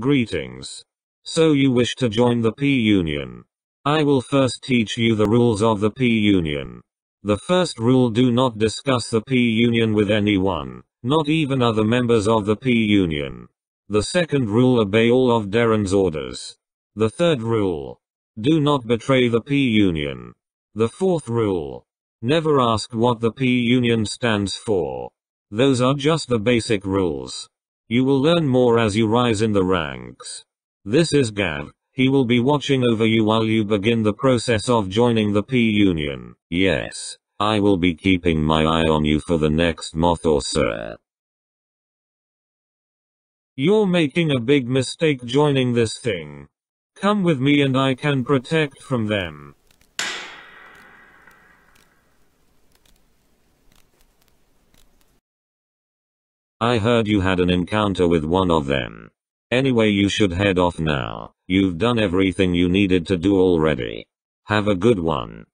Greetings. So you wish to join the P-Union. I will first teach you the rules of the P Union. The first rule do not discuss the P Union with anyone, not even other members of the P Union. The second rule obey all of Darren's orders. The third rule. Do not betray the P Union. The fourth rule. Never ask what the P Union stands for. Those are just the basic rules. You will learn more as you rise in the ranks. This is Gav. He will be watching over you while you begin the process of joining the P Union. Yes, I will be keeping my eye on you for the next month or so. You're making a big mistake joining this thing. Come with me and I can protect from them. I heard you had an encounter with one of them. Anyway you should head off now. You've done everything you needed to do already. Have a good one.